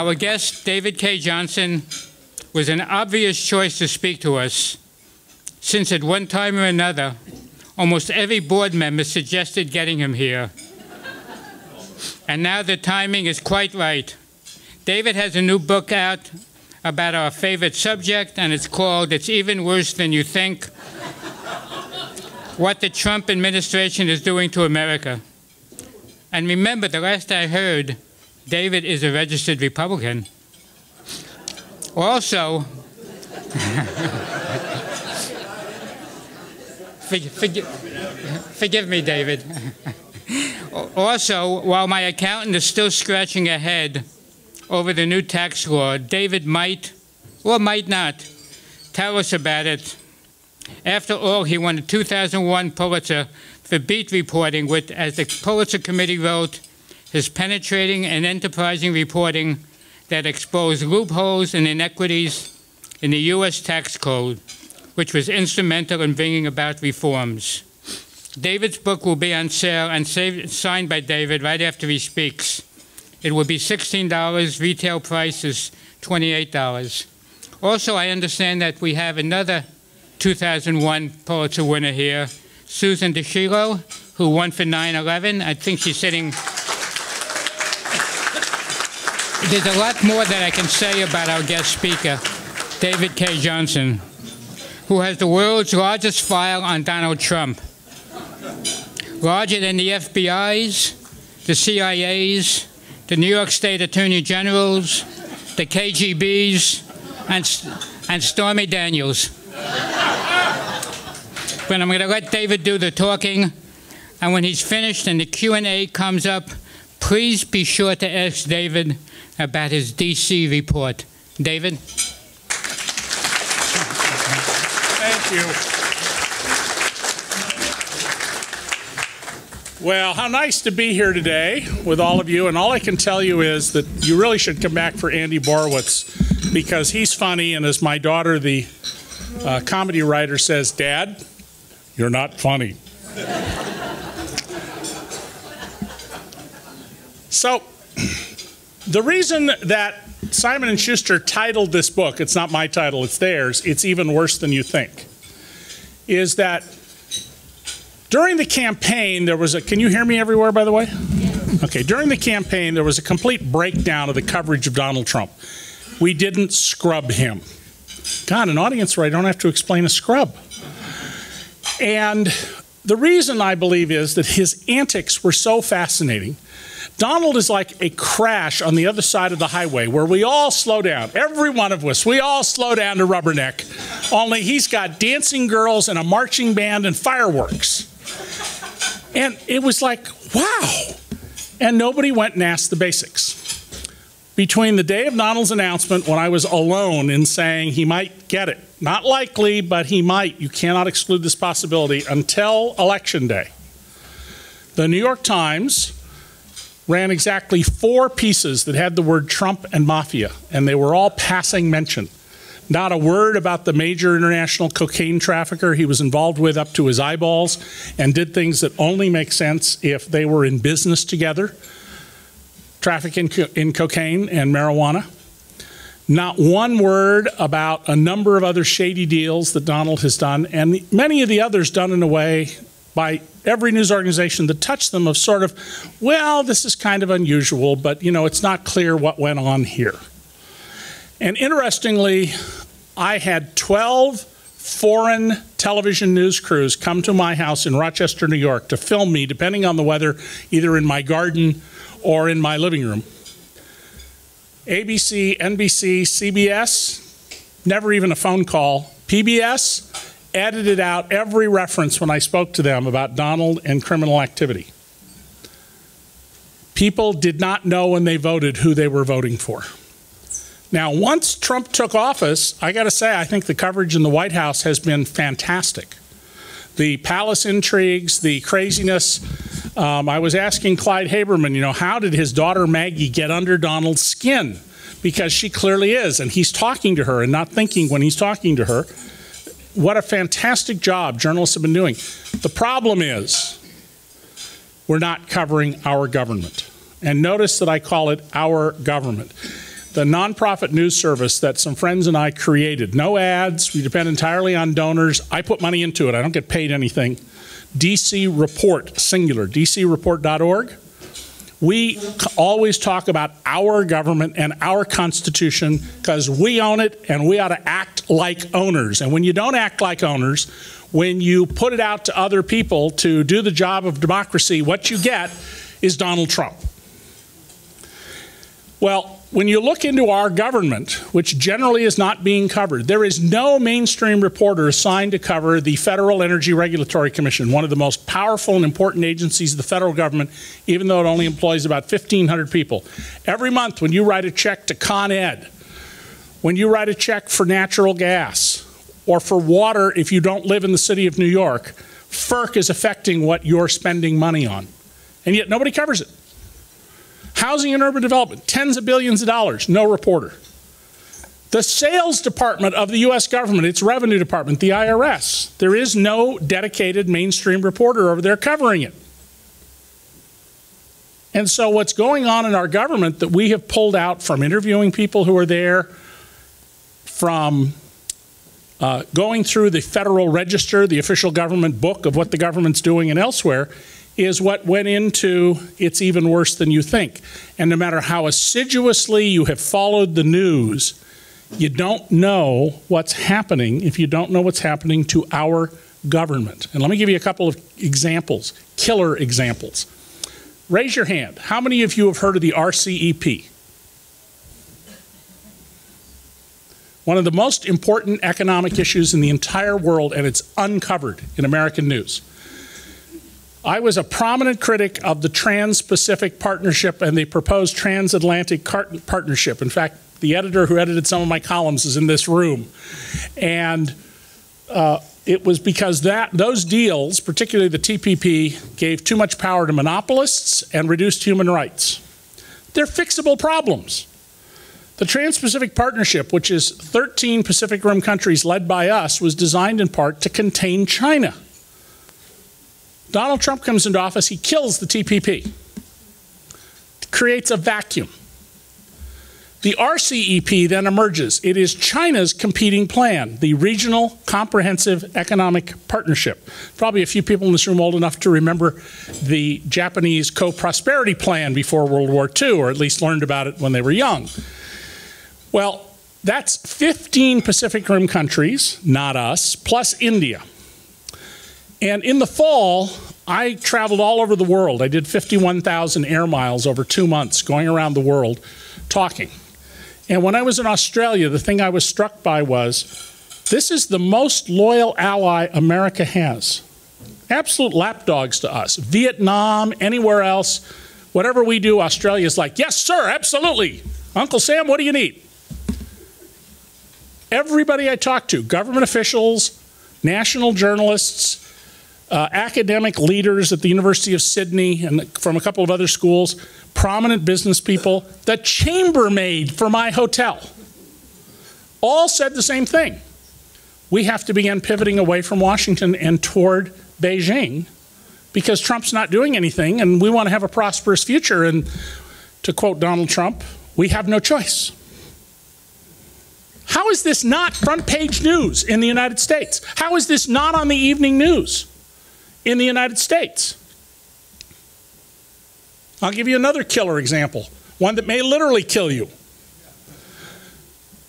Our guest, David Cay Johnston, was an obvious choice to speak to us, since at one time or another, almost every board member suggested getting him here. and now the timing is quite right. David has a new book out about our favorite subject, and it's called It's Even Worse Than You Think What the Trump Administration is Doing to America. And remember, the last I heard, David is a registered Republican. Also, forgive, forgive me, David. also, while my accountant is still scratching her head over the new tax law, David might or might not tell us about it. After all, he won a 2001 Pulitzer for beat reporting with, as the Pulitzer Committee wrote, his penetrating and enterprising reporting that exposed loopholes and inequities in the U.S. tax code, which was instrumental in bringing about reforms. David's book will be on sale and saved, signed by David right after he speaks. It will be $16. Retail price is $28. Also, I understand that we have another 2001 Pulitzer winner here, Susan DeShilo, who won for 9/11. I think she's sitting. There's a lot more that I can say about our guest speaker, David Cay Johnston, who has the world's largest file on Donald Trump, larger than the FBI's, the CIA's, the New York State Attorney General's, the KGB's, and, and Stormy Daniels. but I'm going to let David do the talking, and when he's finished and the Q&A comes up, please be sure to ask David about his DC report. David? Thank you. Well, how nice to be here today with all of you. And all I can tell you is that you really should come back for Andy Borowitz because he's funny. And as my daughter, the uh, comedy writer, says, Dad, you're not funny. So, the reason that Simon and Schuster titled this book, it's not my title, it's theirs, it's even worse than you think, is that during the campaign, there was a. Can you hear me everywhere, by the way? Okay, during the campaign, there was a complete breakdown of the coverage of Donald Trump. We didn't scrub him. God, an audience where I don't have to explain a scrub. And the reason I believe is that his antics were so fascinating. Donald is like a crash on the other side of the highway where we all slow down. Every one of us, we all slow down to rubberneck. Only he's got dancing girls and a marching band and fireworks. And it was like, wow. And nobody went and asked the basics. Between the day of Donald's announcement, when I was alone in saying he might get it, not likely, but he might, you cannot exclude this possibility until election day, the New York Times ran exactly four pieces that had the word Trump and mafia, and they were all passing mention. Not a word about the major international cocaine trafficker he was involved with up to his eyeballs and did things that only make sense if they were in business together trafficking in, in cocaine and marijuana. Not one word about a number of other shady deals that Donald has done, and many of the others done in a way by every news organization that touched them of sort of, well, this is kind of unusual, but you know, it's not clear what went on here. And interestingly, I had 12 foreign television news crews come to my house in Rochester, New York to film me, depending on the weather, either in my garden or in my living room. ABC, NBC, CBS, never even a phone call. PBS edited out every reference when I spoke to them about Donald and criminal activity. People did not know when they voted who they were voting for. Now, once Trump took office, I got to say, I think the coverage in the White House has been fantastic. The palace intrigues, the craziness. Um, I was asking Clyde Haberman, you know, how did his daughter Maggie get under Donald's skin? Because she clearly is, and he's talking to her and not thinking when he's talking to her. What a fantastic job journalists have been doing. The problem is, we're not covering our government. And notice that I call it our government the nonprofit news service that some friends and I created. No ads, we depend entirely on donors. I put money into it, I don't get paid anything. DC Report, singular, dcreport.org. We always talk about our government and our Constitution because we own it and we ought to act like owners. And when you don't act like owners, when you put it out to other people to do the job of democracy, what you get is Donald Trump. Well, when you look into our government, which generally is not being covered, there is no mainstream reporter assigned to cover the Federal Energy Regulatory Commission, one of the most powerful and important agencies of the federal government, even though it only employs about 1,500 people. Every month, when you write a check to Con Ed, when you write a check for natural gas, or for water if you don't live in the city of New York, FERC is affecting what you're spending money on. And yet nobody covers it. Housing and urban development, tens of billions of dollars, no reporter. The sales department of the US government, its revenue department, the IRS, there is no dedicated mainstream reporter over there covering it. And so, what's going on in our government that we have pulled out from interviewing people who are there, from uh, going through the Federal Register, the official government book of what the government's doing and elsewhere, is what went into it's even worse than you think. And no matter how assiduously you have followed the news, you don't know what's happening if you don't know what's happening to our government. And let me give you a couple of examples, killer examples. Raise your hand. How many of you have heard of the RCEP? One of the most important economic issues in the entire world, and it's uncovered in American news. I was a prominent critic of the Trans Pacific Partnership and the proposed Transatlantic Partnership. In fact, the editor who edited some of my columns is in this room. And uh, it was because that those deals, particularly the TPP, gave too much power to monopolists and reduced human rights. They're fixable problems. The Trans Pacific Partnership, which is 13 Pacific Rim countries led by us, was designed in part to contain China. Donald Trump comes into office, he kills the TPP, creates a vacuum. The RCEP then emerges. It is China's competing plan, the Regional Comprehensive Economic Partnership. Probably a few people in this room old enough to remember the Japanese co prosperity plan before World War II, or at least learned about it when they were young. Well, that's 15 Pacific Rim countries, not us, plus India. And in the fall, I traveled all over the world. I did 51,000 air miles over two months going around the world talking. And when I was in Australia, the thing I was struck by was this is the most loyal ally America has. Absolute lapdogs to us. Vietnam, anywhere else, whatever we do, Australia is like, yes, sir, absolutely. Uncle Sam, what do you need? Everybody I talked to, government officials, national journalists, uh, academic leaders at the University of Sydney and from a couple of other schools, prominent business people, the chambermaid for my hotel, all said the same thing. We have to begin pivoting away from Washington and toward Beijing because Trump's not doing anything and we want to have a prosperous future. And to quote Donald Trump, we have no choice. How is this not front page news in the United States? How is this not on the evening news? In the United States. I'll give you another killer example, one that may literally kill you.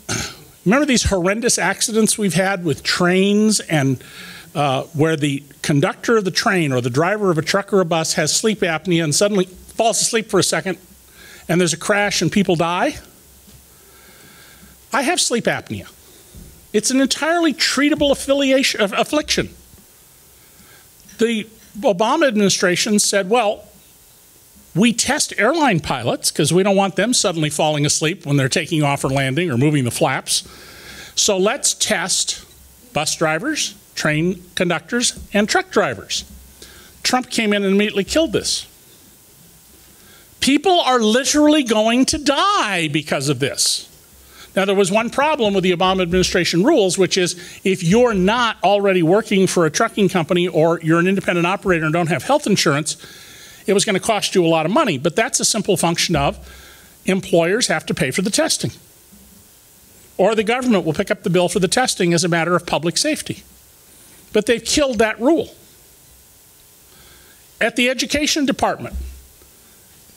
Remember these horrendous accidents we've had with trains and uh, where the conductor of the train or the driver of a truck or a bus has sleep apnea and suddenly falls asleep for a second and there's a crash and people die? I have sleep apnea. It's an entirely treatable affiliation, affliction the Obama administration said, well, we test airline pilots because we don't want them suddenly falling asleep when they're taking off or landing or moving the flaps. So let's test bus drivers, train conductors, and truck drivers. Trump came in and immediately killed this. People are literally going to die because of this. Now, there was one problem with the Obama administration rules, which is if you're not already working for a trucking company or you're an independent operator and don't have health insurance, it was going to cost you a lot of money. But that's a simple function of employers have to pay for the testing. Or the government will pick up the bill for the testing as a matter of public safety. But they've killed that rule. At the education department,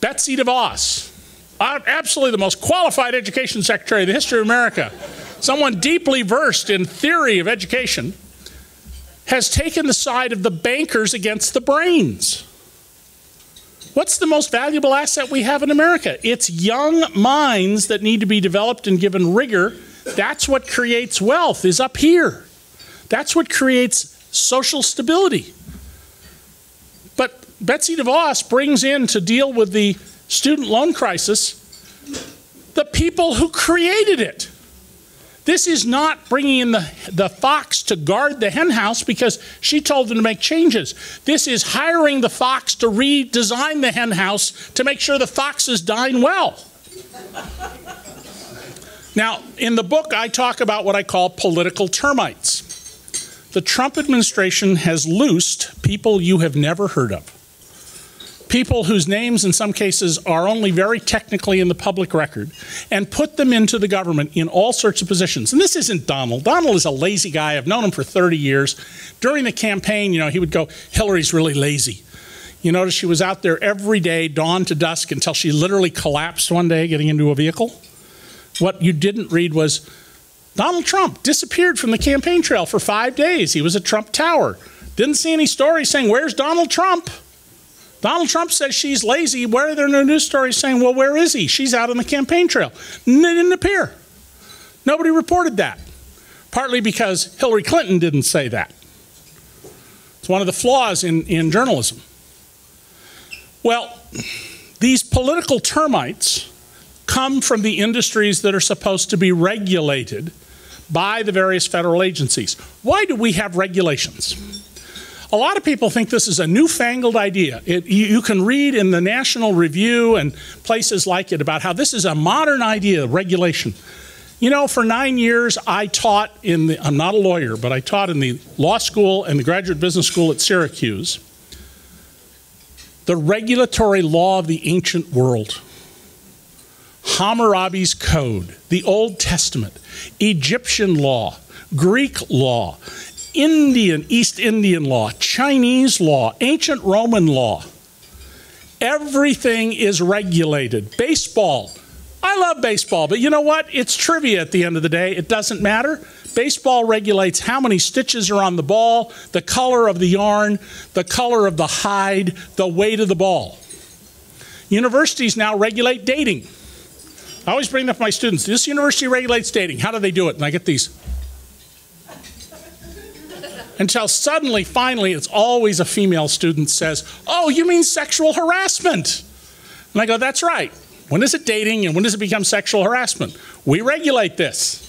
Betsy DeVos, absolutely the most qualified education secretary in the history of America, someone deeply versed in theory of education, has taken the side of the bankers against the brains. What's the most valuable asset we have in America? It's young minds that need to be developed and given rigor. That's what creates wealth, is up here. That's what creates social stability. But Betsy DeVos brings in to deal with the student loan crisis the people who created it. This is not bringing in the, the fox to guard the henhouse because she told them to make changes. This is hiring the fox to redesign the henhouse to make sure the foxes dine well. now, in the book, I talk about what I call political termites. The Trump administration has loosed people you have never heard of people whose names in some cases are only very technically in the public record and put them into the government in all sorts of positions. And this isn't Donald. Donald is a lazy guy. I've known him for 30 years. During the campaign, you know, he would go, Hillary's really lazy. You notice she was out there every day, dawn to dusk, until she literally collapsed one day getting into a vehicle. What you didn't read was Donald Trump disappeared from the campaign trail for five days. He was at Trump Tower. Didn't see any stories saying, Where's Donald Trump? Donald Trump says she's lazy. Where are there no news stories saying, well, where is he? She's out on the campaign trail. They didn't appear. Nobody reported that. Partly because Hillary Clinton didn't say that. It's one of the flaws in, in journalism. Well, these political termites come from the industries that are supposed to be regulated by the various federal agencies. Why do we have regulations? A lot of people think this is a newfangled idea. It, you, you, can read in the National Review and places like it about how this is a modern idea, of regulation. You know, for nine years, I taught in the, I'm not a lawyer, but I taught in the law school and the graduate business school at Syracuse the regulatory law of the ancient world. Hammurabi's Code, the Old Testament, Egyptian law, Greek law, Indian, East Indian law, Chinese law, ancient Roman law. Everything is regulated. Baseball. I love baseball, but you know what? It's trivia at the end of the day. It doesn't matter. Baseball regulates how many stitches are on the ball, the color of the yarn, the color of the hide, the weight of the ball. Universities now regulate dating. I always bring up my students. This university regulates dating. How do they do it? And I get these until suddenly, finally, it's always a female student says, Oh, you mean sexual harassment? And I go, That's right. When is it dating and when does it become sexual harassment? We regulate this.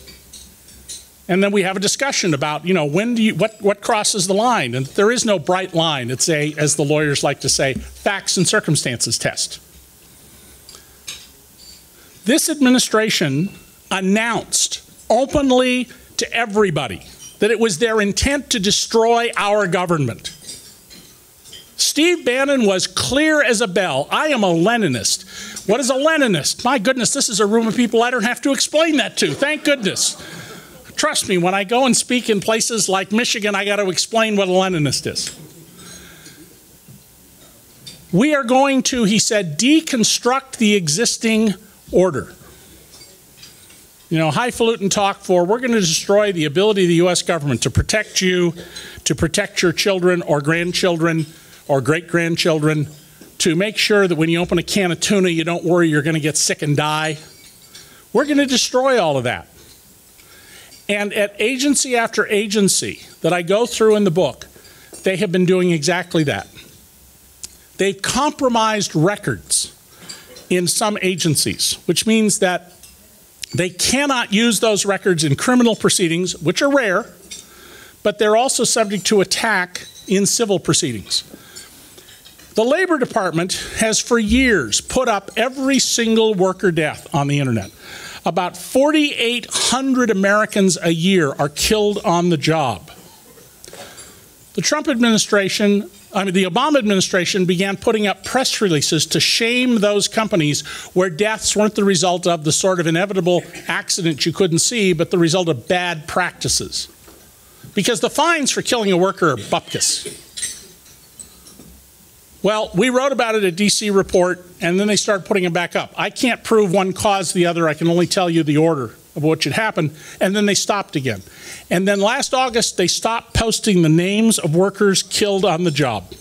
And then we have a discussion about, you know, when do you, what, what crosses the line? And there is no bright line. It's a, as the lawyers like to say, facts and circumstances test. This administration announced openly to everybody that it was their intent to destroy our government. Steve Bannon was clear as a bell. I am a Leninist. What is a Leninist? My goodness, this is a room of people I don't have to explain that to. Thank goodness. Trust me, when I go and speak in places like Michigan, I got to explain what a Leninist is. We are going to, he said, deconstruct the existing order you know, highfalutin talk for we're going to destroy the ability of the U.S. government to protect you, to protect your children or grandchildren or great grandchildren, to make sure that when you open a can of tuna, you don't worry you're going to get sick and die. We're going to destroy all of that. And at agency after agency that I go through in the book, they have been doing exactly that. They've compromised records in some agencies, which means that they cannot use those records in criminal proceedings, which are rare, but they're also subject to attack in civil proceedings. The Labor Department has for years put up every single worker death on the internet. About 4,800 Americans a year are killed on the job. The Trump administration, I mean, the Obama administration began putting up press releases to shame those companies where deaths weren't the result of the sort of inevitable accident you couldn't see, but the result of bad practices. Because the fines for killing a worker are bupkis. Well, we wrote about it at DC Report, and then they started putting them back up. I can't prove one caused the other. I can only tell you the order of what should happen. And then they stopped again. And then last August, they stopped posting the names of workers killed on the job.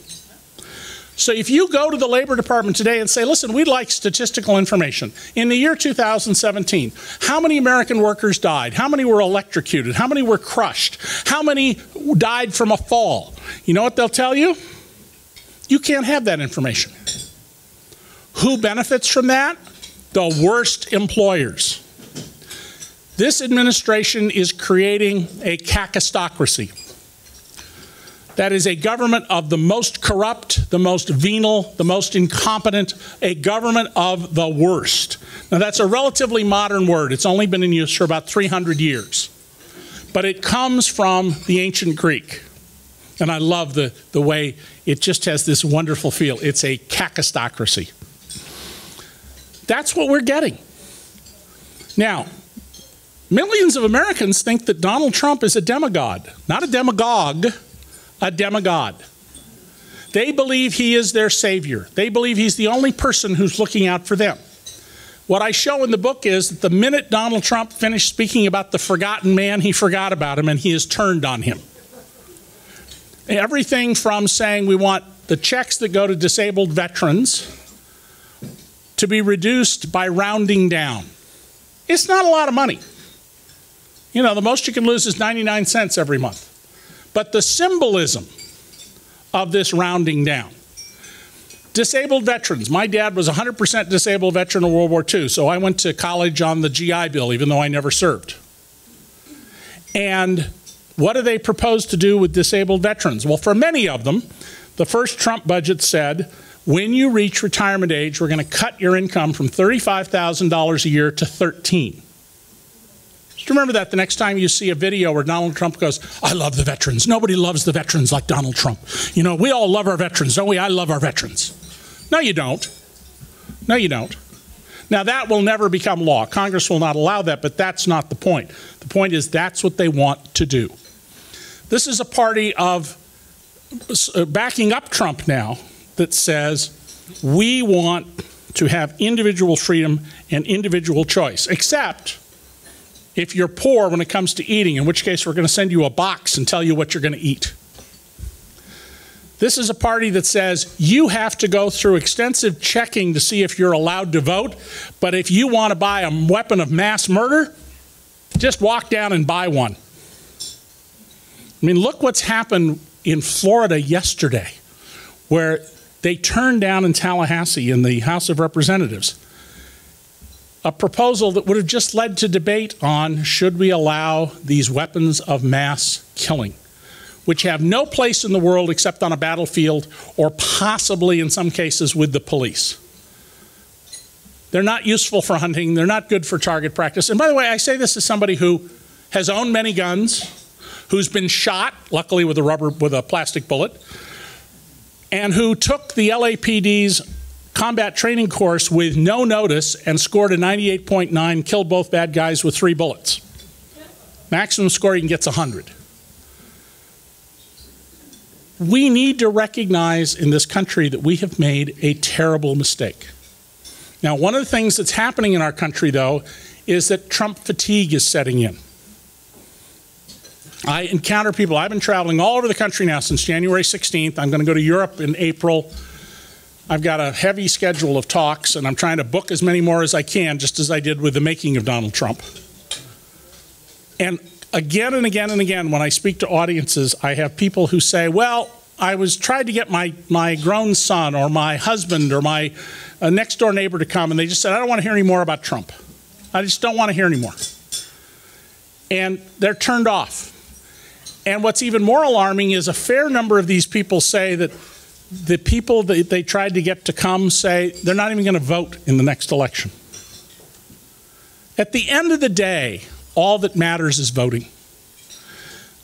So if you go to the Labor Department today and say, listen, we'd like statistical information. In the year 2017, how many American workers died? How many were electrocuted? How many were crushed? How many died from a fall? You know what they'll tell you? You can't have that information. Who benefits from that? The worst employers. This administration is creating a kakistocracy. That is a government of the most corrupt, the most venal, the most incompetent, a government of the worst. Now, that's a relatively modern word. It's only been in use for about 300 years. But it comes from the ancient Greek. And I love the, the way it just has this wonderful feel. It's a kakistocracy. That's what we're getting. Now, millions of Americans think that Donald Trump is a demigod, not a demagogue, a demigod. They believe he is their savior. They believe he's the only person who's looking out for them. What I show in the book is that the minute Donald Trump finished speaking about the forgotten man, he forgot about him and he has turned on him. Everything from saying we want the checks that go to disabled veterans to be reduced by rounding down. It's not a lot of money. You know, the most you can lose is 99 cents every month. But the symbolism of this rounding down. Disabled veterans. My dad was 100% disabled veteran of World War II, so I went to college on the GI Bill, even though I never served. And what do they propose to do with disabled veterans? Well, for many of them, the first Trump budget said when you reach retirement age, we're going to cut your income from $35,000 a year to 13. Just remember that the next time you see a video where Donald Trump goes, I love the veterans. Nobody loves the veterans like Donald Trump. You know, we all love our veterans, don't we? I love our veterans. No, you don't. No, you don't. Now, that will never become law. Congress will not allow that, but that's not the point. The point is that's what they want to do. This is a party of uh, backing up Trump now that says we want to have individual freedom and individual choice, except if you're poor when it comes to eating, in which case we're going to send you a box and tell you what you're going to eat. This is a party that says you have to go through extensive checking to see if you're allowed to vote, but if you want to buy a weapon of mass murder, just walk down and buy one. I mean, look what's happened in Florida yesterday, where they turned down in Tallahassee in the House of Representatives a proposal that would have just led to debate on should we allow these weapons of mass killing, which have no place in the world except on a battlefield or possibly in some cases with the police. They're not useful for hunting, they're not good for target practice. And by the way, I say this as somebody who has owned many guns who's been shot, luckily with a rubber with a plastic bullet, and who took the LAPD's combat training course with no notice and scored a 98.9, killed both bad guys with three bullets. Maximum score you can get's 100. We need to recognize in this country that we have made a terrible mistake. Now, one of the things that's happening in our country, though, is that Trump fatigue is setting in. I encounter people. I've been traveling all over the country now since January 16th. I'm going to go to Europe in April. I've got a heavy schedule of talks, and I'm trying to book as many more as I can, just as I did with the making of Donald Trump. And again and again and again, when I speak to audiences, I have people who say, Well, I was trying to get my, my grown son or my husband or my uh, next door neighbor to come, and they just said, I don't want to hear any more about Trump. I just don't want to hear any more. And they're turned off. And what's even more alarming is a fair number of these people say that the people that they tried to get to come say they're not even going to vote in the next election. At the end of the day, all that matters is voting.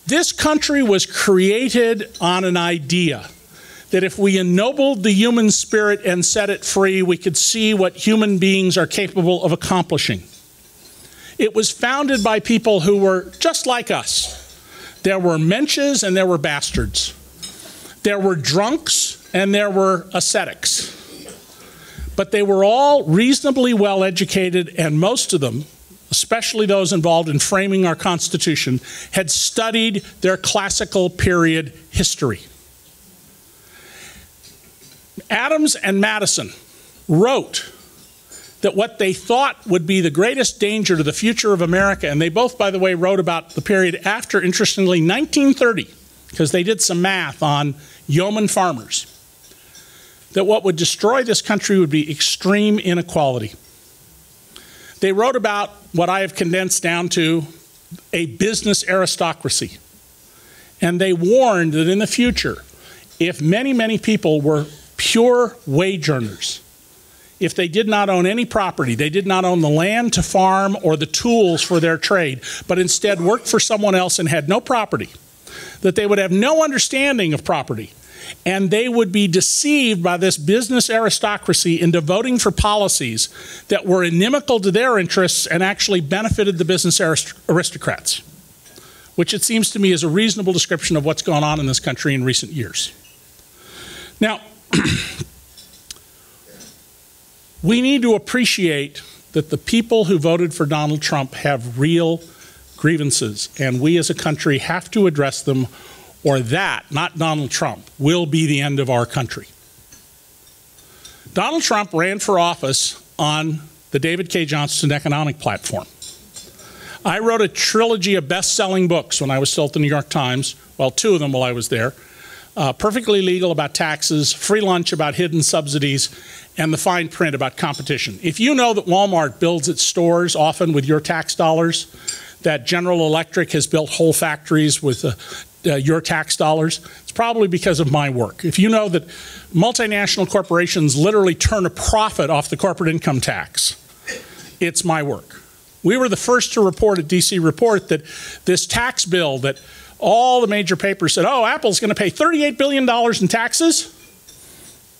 This country was created on an idea that if we ennobled the human spirit and set it free, we could see what human beings are capable of accomplishing. It was founded by people who were just like us. There were mensches and there were bastards. There were drunks and there were ascetics. But they were all reasonably well educated, and most of them, especially those involved in framing our Constitution, had studied their classical period history. Adams and Madison wrote that what they thought would be the greatest danger to the future of America, and they both, by the way, wrote about the period after, interestingly, 1930, because they did some math on yeoman farmers, that what would destroy this country would be extreme inequality. They wrote about what I have condensed down to a business aristocracy. And they warned that in the future, if many, many people were pure wage earners. If they did not own any property, they did not own the land to farm or the tools for their trade, but instead worked for someone else and had no property, that they would have no understanding of property. And they would be deceived by this business aristocracy into voting for policies that were inimical to their interests and actually benefited the business aristocrats, which it seems to me is a reasonable description of what's gone on in this country in recent years. Now, we need to appreciate that the people who voted for Donald Trump have real grievances, and we as a country have to address them, or that, not Donald Trump, will be the end of our country. Donald Trump ran for office on the David Cay Johnston economic platform. I wrote a trilogy of best selling books when I was still at the New York Times, well, two of them while I was there uh, perfectly legal about taxes, free lunch about hidden subsidies, and the fine print about competition. If you know that Walmart builds its stores often with your tax dollars, that General Electric has built whole factories with uh, uh, your tax dollars, it's probably because of my work. If you know that multinational corporations literally turn a profit off the corporate income tax, it's my work. We were the first to report at DC Report that this tax bill that all the major papers said, oh, Apple's going to pay $38 billion in taxes.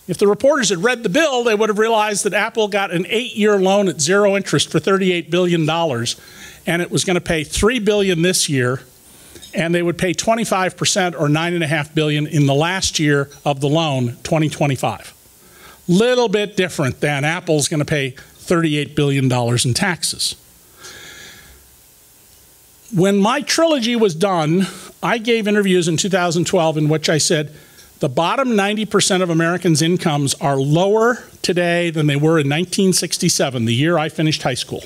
If the reporters had read the bill, they would have realized that Apple got an eight year loan at zero interest for $38 billion, and it was going to pay 3 billion this year, and they would pay 25% or 9.5 billion in the last year of the loan, 2025. Little bit different than Apple's going to pay $38 billion in taxes. When my trilogy was done, I gave interviews in 2012 in which I said the bottom 90% of Americans' incomes are lower today than they were in 1967, the year I finished high school.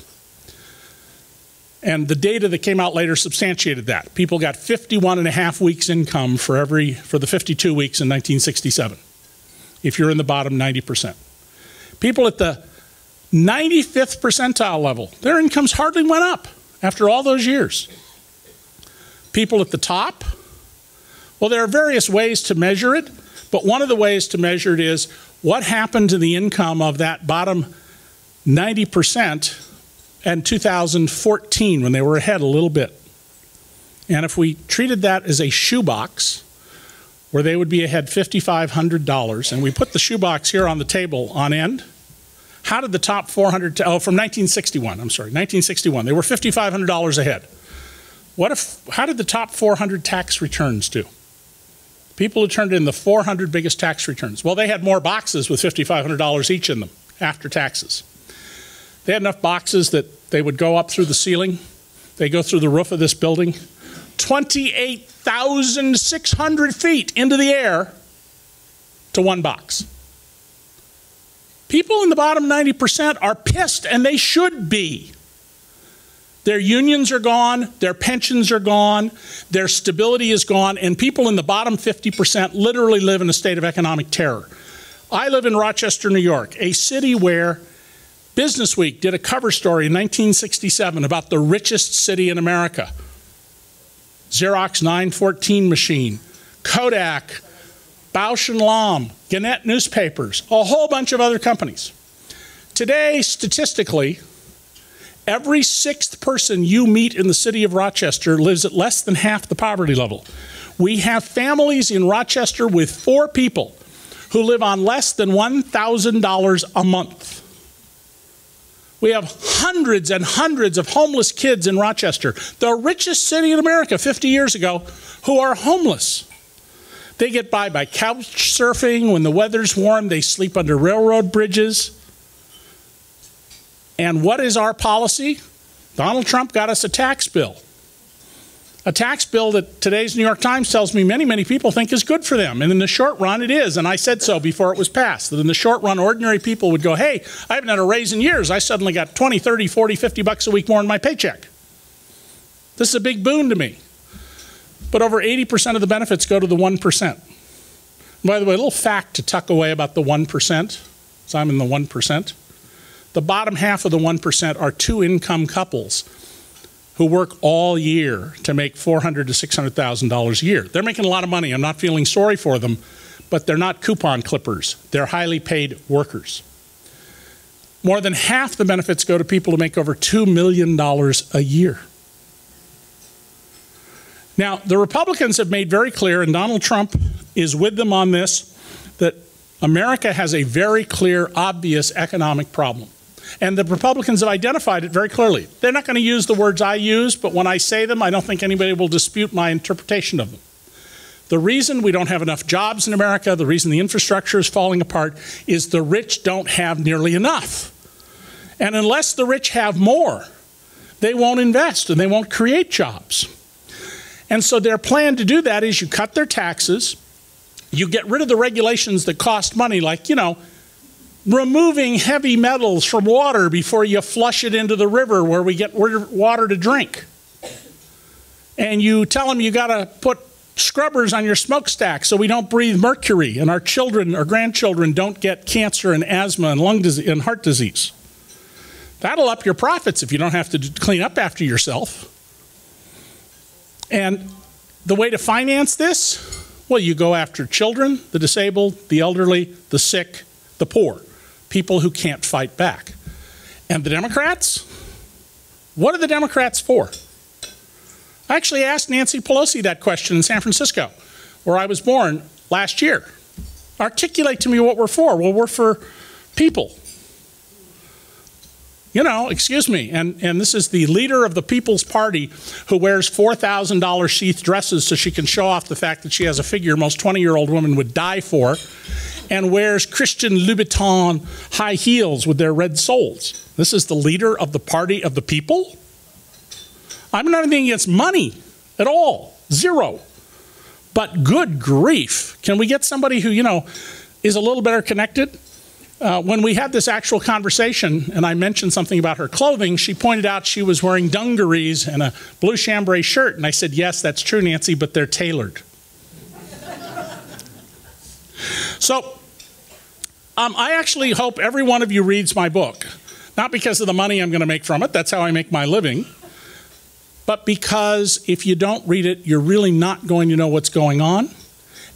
And the data that came out later substantiated that. People got 51 and a half weeks income for every for the 52 weeks in 1967. If you're in the bottom 90%. People at the 95th percentile level, their incomes hardly went up after all those years people at the top? Well, there are various ways to measure it, but one of the ways to measure it is what happened to the income of that bottom 90% in 2014 when they were ahead a little bit. And if we treated that as a shoebox, where they would be ahead $5,500, and we put the shoebox here on the table on end, how did the top 400, oh, from 1961, I'm sorry, 1961, they were $5,500 ahead. What if, how did the top 400 tax returns do? People who turned in the 400 biggest tax returns. Well, they had more boxes with $5,500 each in them after taxes. They had enough boxes that they would go up through the ceiling. They go through the roof of this building, 28,600 feet into the air to one box. People in the bottom 90% are pissed, and they should be. Their unions are gone, their pensions are gone, their stability is gone, and people in the bottom 50% literally live in a state of economic terror. I live in Rochester, New York, a city where Business Week did a cover story in 1967 about the richest city in America. Xerox 914 machine, Kodak, Bausch and Lomb, Gannett newspapers, a whole bunch of other companies. Today, statistically, Every sixth person you meet in the city of Rochester lives at less than half the poverty level. We have families in Rochester with four people who live on less than $1,000 a month. We have hundreds and hundreds of homeless kids in Rochester, the richest city in America 50 years ago, who are homeless. They get by by couch surfing. When the weather's warm, they sleep under railroad bridges. And what is our policy? Donald Trump got us a tax bill. A tax bill that today's New York Times tells me many, many people think is good for them. And in the short run, it is. And I said so before it was passed. That in the short run, ordinary people would go, hey, I haven't had a raise in years. I suddenly got 20, 30, 40, 50 bucks a week more in my paycheck. This is a big boon to me. But over 80% of the benefits go to the 1%. By the way, a little fact to tuck away about the 1%, so I'm in the 1%. The bottom half of the 1% are two income couples who work all year to make $400 to $600,000 a year. They're making a lot of money. I'm not feeling sorry for them, but they're not coupon clippers. They're highly paid workers. More than half the benefits go to people who make over $2 million a year. Now, the Republicans have made very clear, and Donald Trump is with them on this, that America has a very clear, obvious economic problem. And the Republicans have identified it very clearly. They're not going to use the words I use, but when I say them, I don't think anybody will dispute my interpretation of them. The reason we don't have enough jobs in America, the reason the infrastructure is falling apart, is the rich don't have nearly enough. And unless the rich have more, they won't invest and they won't create jobs. And so their plan to do that is you cut their taxes, you get rid of the regulations that cost money, like, you know, removing heavy metals from water before you flush it into the river where we get water to drink. And you tell them you got to put scrubbers on your smokestack so we don't breathe mercury and our children or grandchildren don't get cancer and asthma and lung disease and heart disease. That'll up your profits if you don't have to clean up after yourself. And the way to finance this, well, you go after children, the disabled, the elderly, the sick, the poor people who can't fight back. And the Democrats? What are the Democrats for? I actually asked Nancy Pelosi that question in San Francisco, where I was born last year. Articulate to me what we're for. Well, we're for people. You know, excuse me, and, and this is the leader of the People's Party who wears $4,000 sheath dresses so she can show off the fact that she has a figure most 20 year old women would die for and wears Christian Louboutin high heels with their red soles. This is the leader of the party of the people? I'm not anything against money at all. Zero. But good grief. Can we get somebody who, you know, is a little better connected? Uh, when we had this actual conversation and I mentioned something about her clothing, she pointed out she was wearing dungarees and a blue chambray shirt. And I said, Yes, that's true, Nancy, but they're tailored. So um, I actually hope every one of you reads my book. Not because of the money I'm going to make from it, that's how I make my living, but because if you don't read it, you're really not going to know what's going on.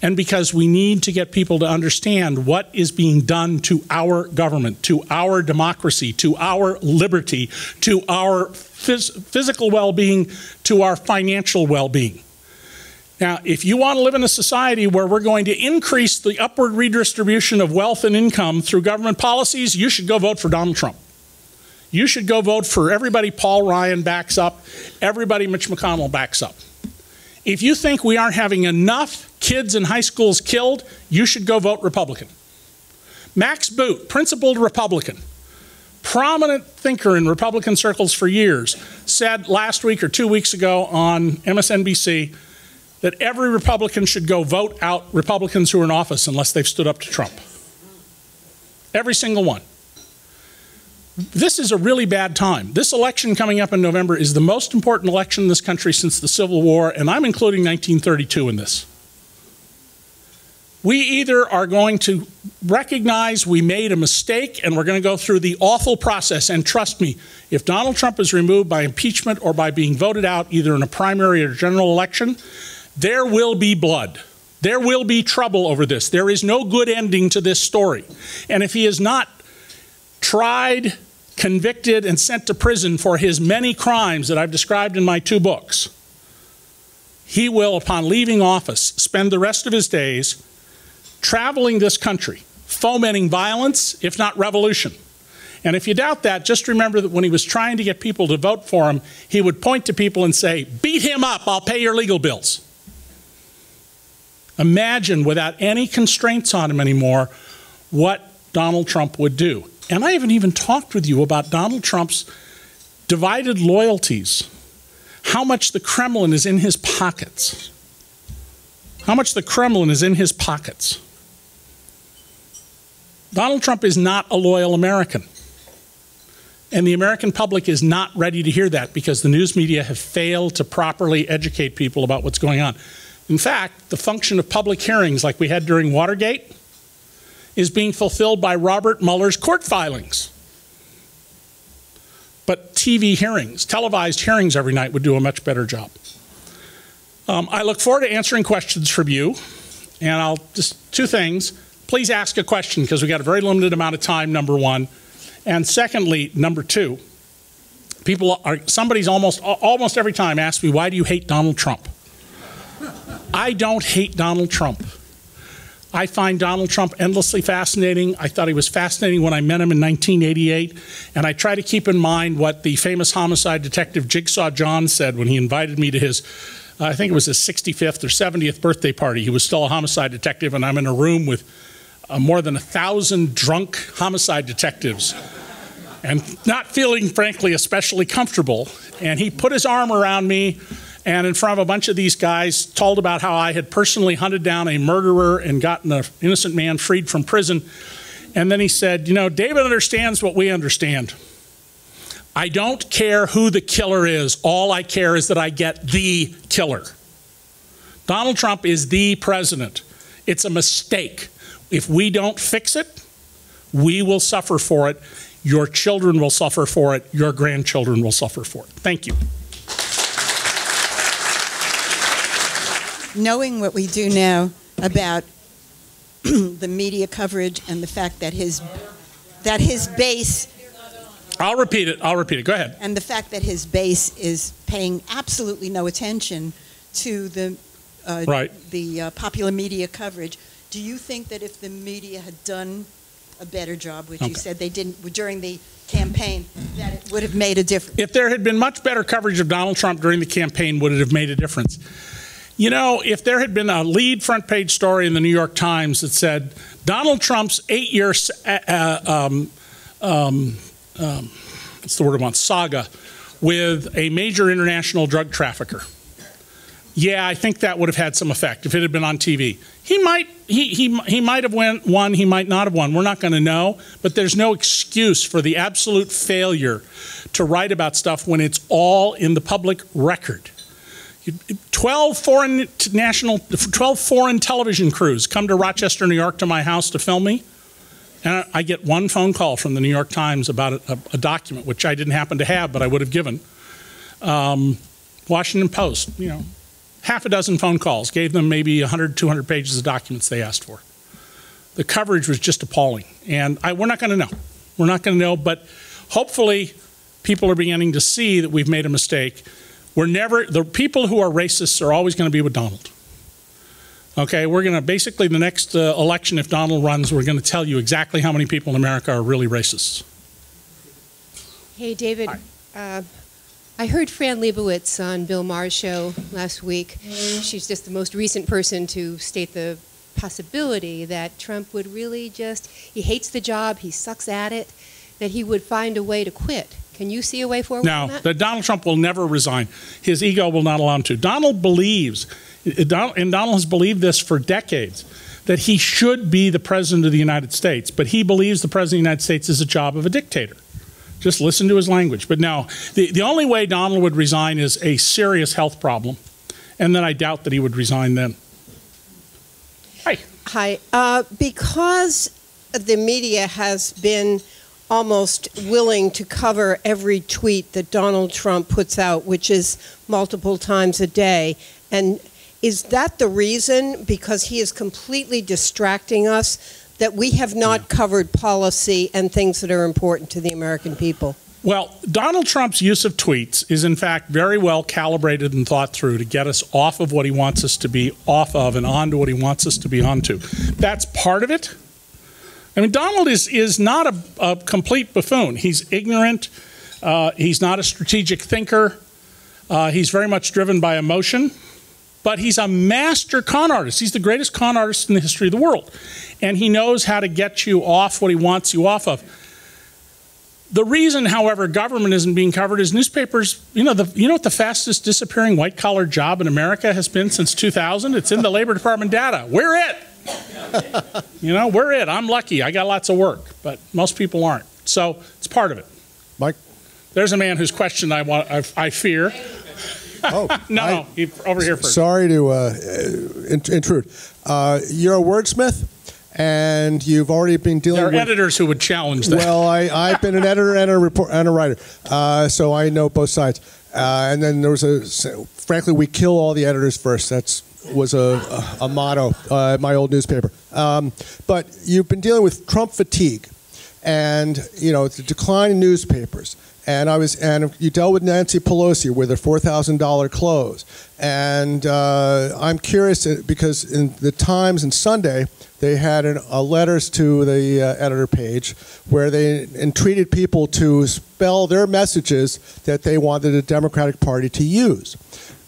And because we need to get people to understand what is being done to our government, to our democracy, to our liberty, to our phys physical well being, to our financial well being. Now, if you want to live in a society where we're going to increase the upward redistribution of wealth and income through government policies, you should go vote for Donald Trump. You should go vote for everybody Paul Ryan backs up, everybody Mitch McConnell backs up. If you think we aren't having enough kids in high schools killed, you should go vote Republican. Max Boot, principled Republican, prominent thinker in Republican circles for years, said last week or two weeks ago on MSNBC that every Republican should go vote out Republicans who are in office unless they've stood up to Trump. Every single one. This is a really bad time. This election coming up in November is the most important election in this country since the Civil War, and I'm including 1932 in this. We either are going to recognize we made a mistake and we're going to go through the awful process. And trust me, if Donald Trump is removed by impeachment or by being voted out either in a primary or general election, there will be blood. There will be trouble over this. There is no good ending to this story. And if he is not tried, convicted and sent to prison for his many crimes that I've described in my two books, he will, upon leaving office, spend the rest of his days traveling this country, fomenting violence, if not revolution. And if you doubt that, just remember that when he was trying to get people to vote for him, he would point to people and say, Beat him up, I'll pay your legal bills. Imagine, without any constraints on him anymore, what Donald Trump would do. And I haven't even talked with you about Donald Trump's divided loyalties, how much the Kremlin is in his pockets. How much the Kremlin is in his pockets. Donald Trump is not a loyal American. And the American public is not ready to hear that because the news media have failed to properly educate people about what's going on. In fact, the function of public hearings, like we had during Watergate, is being fulfilled by Robert Mueller's court filings. But TV hearings, televised hearings every night, would do a much better job. Um, I look forward to answering questions from you. And I'll just two things. Please ask a question because we got a very limited amount of time, number one. And secondly, number two, people are somebody's almost almost every time asks me, why do you hate Donald Trump? I don't hate Donald Trump. I find Donald Trump endlessly fascinating. I thought he was fascinating when I met him in 1988. And I try to keep in mind what the famous homicide detective Jigsaw John said when he invited me to his, uh, I think it was his 65th or 70th birthday party. He was still a homicide detective, and I'm in a room with uh, more than a thousand drunk homicide detectives and not feeling, frankly, especially comfortable. And he put his arm around me and in front of a bunch of these guys told about how I had personally hunted down a murderer and gotten an innocent man freed from prison. And then he said, You know, David understands what we understand. I don't care who the killer is. All I care is that I get the killer. Donald Trump is the president. It's a mistake. If we don't fix it, we will suffer for it. Your children will suffer for it. Your grandchildren will suffer for it. Thank you. Knowing what we do now about the media coverage and the fact that his that his base I'll repeat it. I'll repeat it. Go ahead. And the fact that his base is paying absolutely no attention to the uh, right. the uh, popular media coverage. Do you think that if the media had done a better job, which okay. you said they didn't during the campaign, that it would have made a difference? If there had been much better coverage of Donald Trump during the campaign, would it have made a difference? You know, if there had been a lead front page story in the New York Times that said Donald Trump's eight year, uh, um, um, um, what's the word I want, saga with a major international drug trafficker. Yeah, I think that would have had some effect if it had been on TV. He might, he, he, he might have won, won, he might not have won. We're not going to know, but there's no excuse for the absolute failure to write about stuff when it's all in the public record. 12 foreign national 12 foreign television crews come to Rochester, New York to my house to film me. And I get one phone call from the New York Times about a, a document, which I didn't happen to have, but I would have given. Um, Washington Post, you know, half a dozen phone calls, gave them maybe 100, 200 pages of documents they asked for. The coverage was just appalling. And I, we're not going to know. We're not going to know, but hopefully people are beginning to see that we've made a mistake we're never, the people who are racists are always going to be with Donald. Okay, we're going to basically the next uh, election, if Donald runs, we're going to tell you exactly how many people in America are really racists. Hey, David. Uh, I heard Fran Lebowitz on Bill Maher's show last week. She's just the most recent person to state the possibility that Trump would really just, he hates the job, he sucks at it, that he would find a way to quit. Can you see a way forward? No, that Donald Trump will never resign. His ego will not allow him to. Donald believes, and Donald has believed this for decades, that he should be the president of the United States, but he believes the president of the United States is a job of a dictator. Just listen to his language. But no, the, the only way Donald would resign is a serious health problem, and then I doubt that he would resign then. Hi. Hi. Uh, because the media has been almost willing to cover every tweet that Donald Trump puts out, which is multiple times a day. And is that the reason? Because he is completely distracting us that we have not covered policy and things that are important to the American people? Well, Donald Trump's use of tweets is, in fact, very well calibrated and thought through to get us off of what he wants us to be off of and onto what he wants us to be onto. That's part of it. I mean, Donald is, is not a, a complete buffoon. He's ignorant. Uh, he's not a strategic thinker. Uh, he's very much driven by emotion. But he's a master con artist. He's the greatest con artist in the history of the world. And he knows how to get you off what he wants you off of. The reason, however, government isn't being covered is newspapers. You know, the, you know what the fastest disappearing white collar job in America has been since 2000? It's in the Labor Department data. We're it. you know, we're it. I'm lucky. I got lots of work, but most people aren't. So it's part of it. Mike? There's a man whose question I want. I, I fear. Oh, No, I- no, he, over here first. Sorry to uh, intrude. Uh, you're a wordsmith, and you've already been dealing There are with. editors who would challenge that. Well, I, I've been an editor and a report and a writer, uh, so I know both sides. Uh, and then there was a, frankly, we kill all the editors first. That's was a, a, motto uh, at my old newspaper. Um, but you've been dealing with Trump fatigue, and you know the decline in newspapers. And I was, and you dealt with Nancy Pelosi with her four thousand dollar clothes. And uh, I'm curious uh, because in the Times and Sunday they had an, a letters to the uh, editor page where they entreated people to spell their messages that they wanted the Democratic Party to use.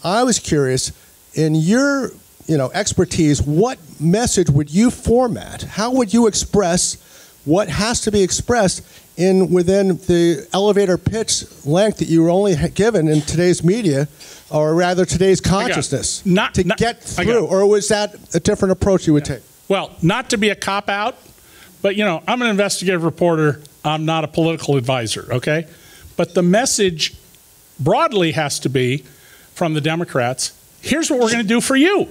I was curious, in your you know expertise, what message would you format? How would you express what has to be expressed in within the elevator pitch length that you were only given in today's media, or rather today's consciousness, Not- to not- get through? Or was that a different approach you would take? Well, not to be a cop out, but you know, I'm an investigative reporter. I'm not a political advisor, okay? But the message broadly has to be from the Democrats here's what we're going to do for you.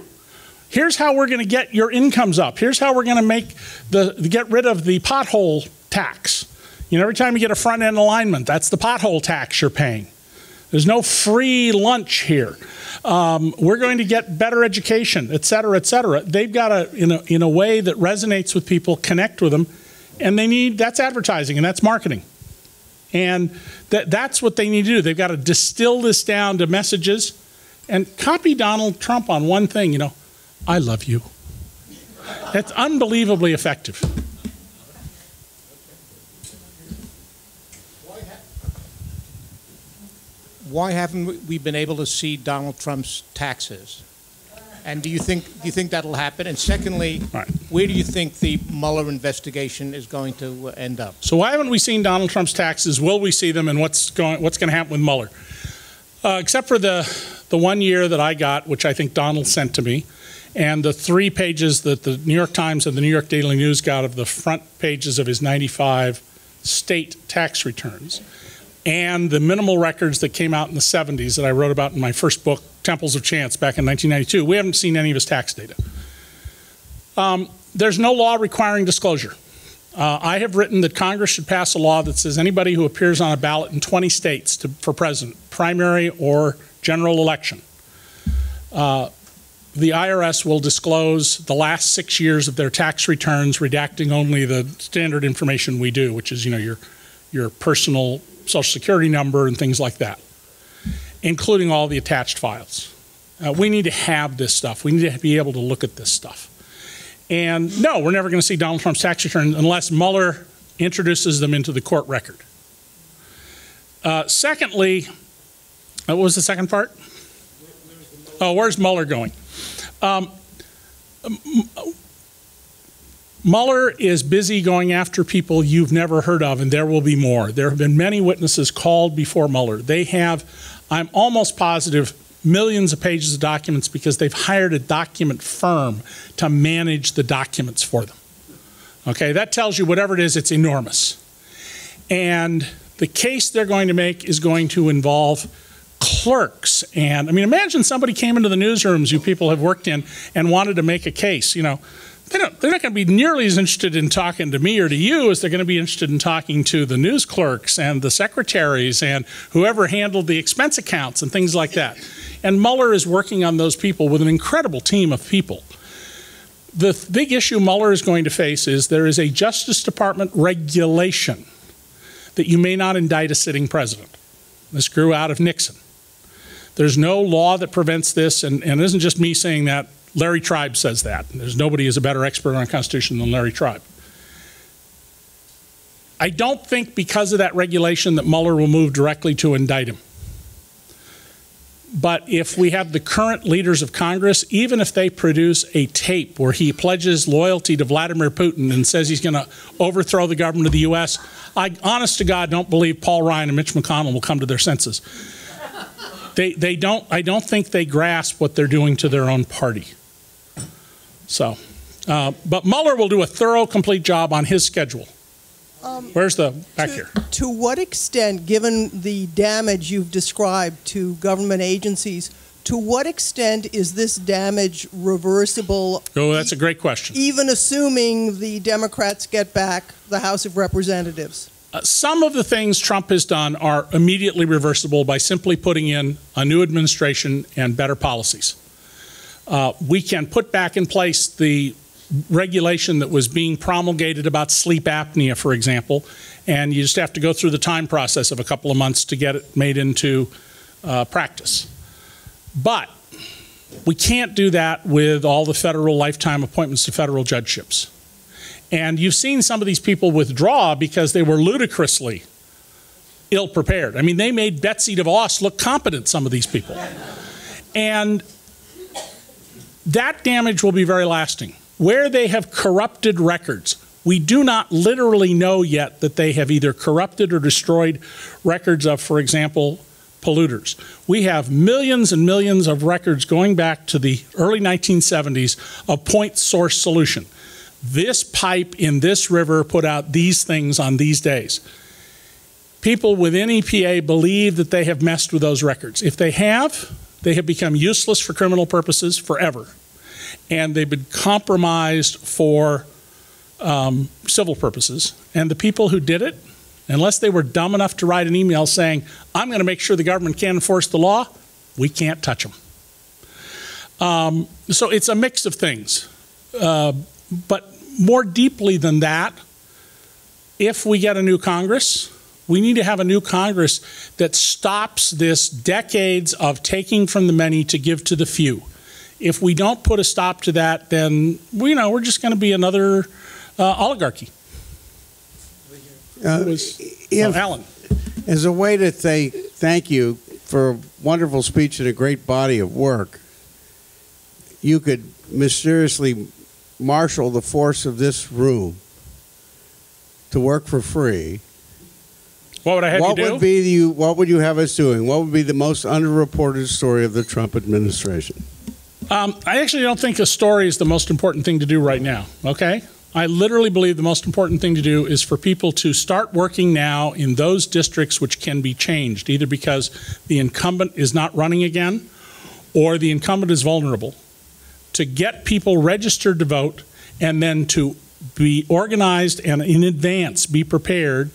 Here's how we're going to get your incomes up. Here's how we're going to make the get rid of the pothole tax. You know, every time you get a front end alignment, that's the pothole tax you're paying. There's no free lunch here. Um, we're going to get better education, et cetera, et cetera. They've got to, in a, in a way that resonates with people, connect with them, and they need that's advertising and that's marketing. And that, that's what they need to do. They've got to distill this down to messages and copy Donald Trump on one thing, you know, I love you. That's unbelievably effective. why haven't we been able to see Donald Trump's taxes? And do you think do you think that'll happen? And secondly, Right. where do you think the Mueller investigation is going to uh, end up? So why haven't we seen Donald Trump's taxes? Will we see them, and what's going what's going to happen with Mueller? Uh, except for the the one year that I got, which I think Donald sent to me, and the three pages that the New York Times and the New York Daily News got of the front pages of his 95 state tax returns, and the minimal records that came out in the 70s that I wrote about in my first book, Temples of Chance, back in 1992. We haven't seen any of his tax data. Um, there's no law requiring disclosure. Uh, I have written that Congress should pass a law that says anybody who appears on a ballot in 20 states to, for president, primary or general election, uh, the IRS will disclose the last six years of their tax returns, redacting only the standard information we do, which is you know your your personal social security number and things like that, including all the attached files. Uh, we need to have this stuff. We need to be able to look at this stuff. And no, we're never going to see Donald Trump's tax return unless Mueller introduces them into the court record. Uh, secondly, what was the second part? Oh, where's Mueller going? Um, Mueller is busy going after people you've never heard of, and there will be more. There have been many witnesses called before Mueller. They have, I'm almost positive, millions of pages of documents because they've hired a document firm to manage the documents for them. Okay, that tells you whatever it is, it's enormous. And the case they're going to make is going to involve clerks. And I mean, imagine somebody came into the newsrooms you people have worked in and wanted to make a case. You know, they don't, they're not going to be nearly as interested in talking to me or to you as they're going to be interested in talking to the news clerks and the secretaries and whoever handled the expense accounts and things like that. And Mueller is working on those people with an incredible team of people. The th- big issue Mueller is going to face is there is a Justice Department regulation that you may not indict a sitting president. This grew out of Nixon. There's no law that prevents this, and, and it isn't just me saying that. Larry Tribe says that. There's nobody is a better expert on the Constitution than Larry Tribe. I don't think because of that regulation that Mueller will move directly to indict him. But if we have the current leaders of Congress, even if they produce a tape where he pledges loyalty to Vladimir Putin and says he's going to overthrow the government of the U.S., I, honest to God, don't believe Paul Ryan and Mitch McConnell will come to their senses. They, they don't, I don't think they grasp what they're doing to their own party. So, uh, but Mueller will do a thorough, complete job on his schedule. Where's the back to, here? To what extent, given the damage you've described to government agencies, to what extent is this damage reversible? Oh, that's a great question. Even assuming the Democrats get back the House of Representatives. Uh, some of the things Trump has done are immediately reversible by simply putting in a new administration and better policies. Uh, we can put back in place the regulation that was being promulgated about sleep apnea, for example, and you just have to go through the time process of a couple of months to get it made into uh, practice. But we can't do that with all the federal lifetime appointments to federal judgeships. And you've seen some of these people withdraw because they were ludicrously ill prepared. I mean, they made Betsy DeVos look competent, some of these people. And that damage will be very lasting. Where they have corrupted records, we do not literally know yet that they have either corrupted or destroyed records of, for example, polluters. We have millions and millions of records going back to the early 1970s of point source pollution. This pipe in this river put out these things on these days. People within EPA believe that they have messed with those records. If they have, they have become useless for criminal purposes forever. And they've been compromised for um, civil purposes. And the people who did it, unless they were dumb enough to write an email saying, I'm going to make sure the government can't enforce the law, we can't touch them. Um, so it's a mix of things. Uh, but more deeply than that, if we get a new Congress, we need to have a new Congress that stops this decades of taking from the many to give to the few. If we don't put a stop to that, then we, you know we're just going to be another uh, oligarchy. Uh, was- if- Oh, Alan. As a way to say thank you for a wonderful speech and a great body of work, you could mysteriously marshal the force of this room to work for free. What would I have what you do? would be you? What would you have us doing? What would be the most underreported story of the Trump administration? Um, I actually don't think a story is the most important thing to do right now, okay? I literally believe the most important thing to do is for people to start working now in those districts which can be changed, either because the incumbent is not running again or the incumbent is vulnerable, to get people registered to vote and then to be organized and in advance be prepared.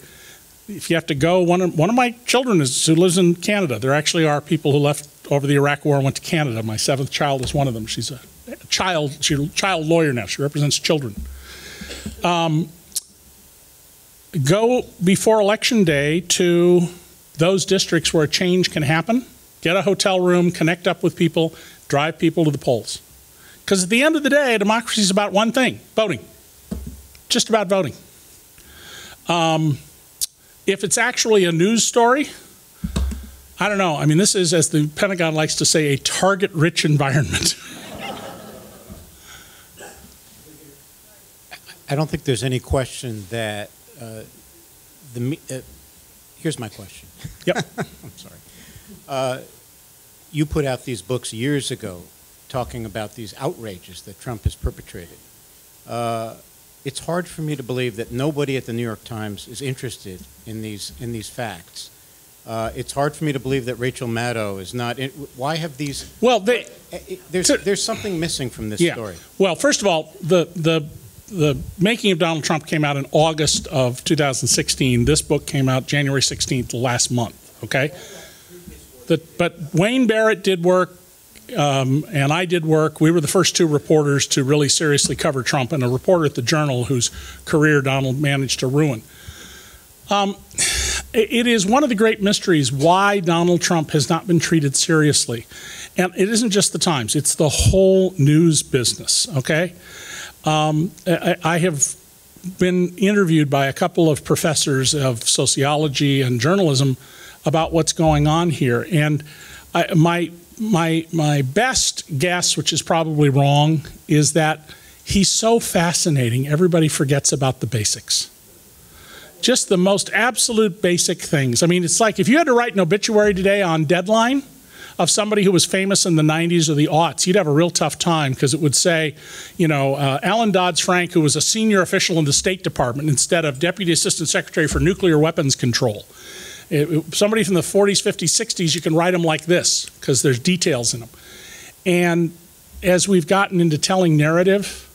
If you have to go, one of, one of my children is, who lives in Canada. There actually are people who left over the Iraq War and went to Canada. My seventh child is one of them. She's a child, she's a child lawyer now. She represents children. Um, go before election day to those districts where a change can happen. Get a hotel room, connect up with people, drive people to the polls. Because at the end of the day, democracy is about one thing voting. Just about voting. Um, if it's actually a news story, I don't know. I mean, this is, as the Pentagon likes to say, a target rich environment. I don't think there's any question that uh, the. Uh, here's my question. Yep. I'm sorry. Uh, you put out these books years ago talking about these outrages that Trump has perpetrated. Uh, it's hard for me to believe that nobody at the New York Times is interested in these in these facts. Uh, it's hard for me to believe that Rachel Maddow is not. In, why have these? well, they, eh, eh, There's To- there's something missing from this Yeah. story. Well, first of all, the the the making of Donald Trump came out in August of 2016. This book came out January 16th last month. Okay, the, but Wayne Barrett did work. Um, and I did work. We were the first two reporters to really seriously cover Trump, and a reporter at the Journal whose career Donald managed to ruin. Um, it is one of the great mysteries why Donald Trump has not been treated seriously. And it isn't just the Times, it's the whole news business, okay? Um, I, I have been interviewed by a couple of professors of sociology and journalism about what's going on here. And I, my, my, my best guess, which is probably wrong, is that he's so fascinating, everybody forgets about the basics just the most absolute basic things. I mean, it's like if you had to write an obituary today on deadline of somebody who was famous in the 90s or the aughts, you'd have a real tough time because it would say, you know, uh, Alan Dodds Frank, who was a senior official in the State Department instead of Deputy Assistant Secretary for Nuclear Weapons Control. It- somebody from the 40s, 50s, 60s, you can write them like this because there's details in them. And as we've gotten into telling narrative,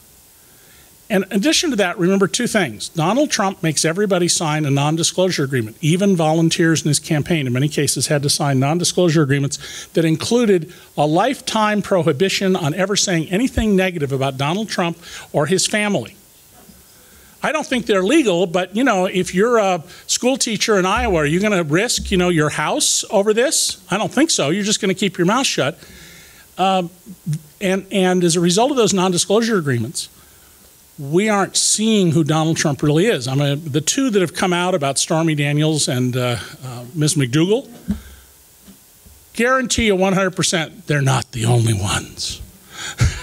and in addition to that, remember two things. Donald Trump makes everybody sign a non disclosure agreement. Even volunteers in his campaign, in many cases, had to sign non disclosure agreements that included a lifetime prohibition on ever saying anything negative about Donald Trump or his family. I don't think they're legal, but you know, if you're a school teacher in Iowa, are you going to risk, you know, your house over this? I don't think so. You're just going to keep your mouth shut. Um, and and as a result of those non-disclosure agreements, we aren't seeing who Donald Trump really is. I mean, the two that have come out about Stormy Daniels and uh, uh, Ms. McDougal, guarantee you 100% they're not the only ones.